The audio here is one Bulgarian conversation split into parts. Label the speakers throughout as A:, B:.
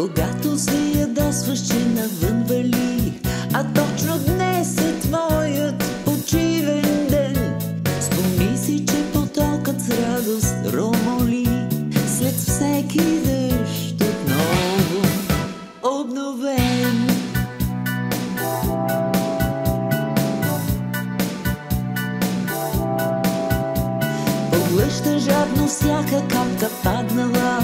A: Когато се ядосваш, че навън вали, а точно днес е твоят почивен ден. Спомни си, че потокът с радост ромоли след всеки дъжд отново обновен. Поглъща жадно всяка капка паднала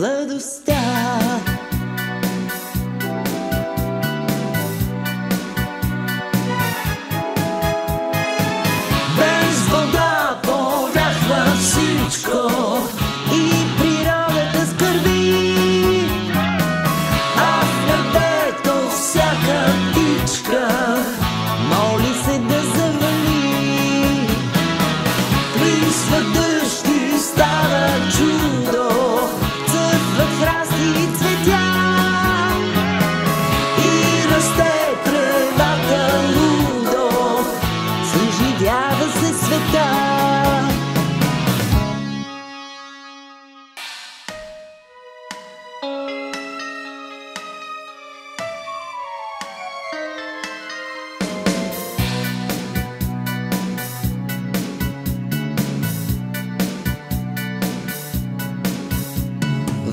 A: blood of stars.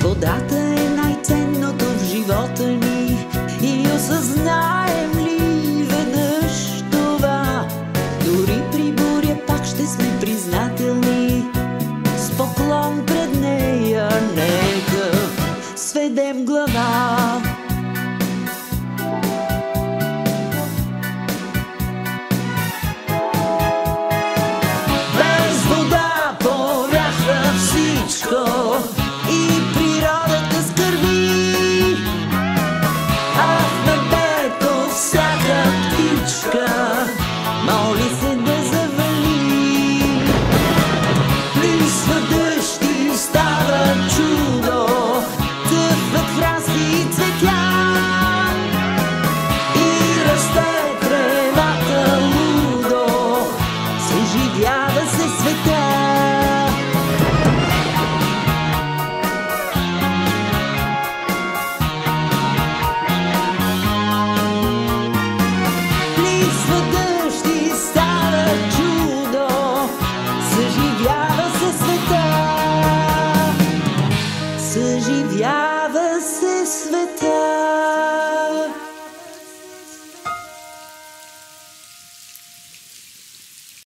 A: Водата е най-ценното в живота ни и осъзнаем ли веднъж това, дори при буря пак ще сме признателни. С поклон пред съживява се света. Плисва дъжд и става чудо, съживява се света. Съживява се света.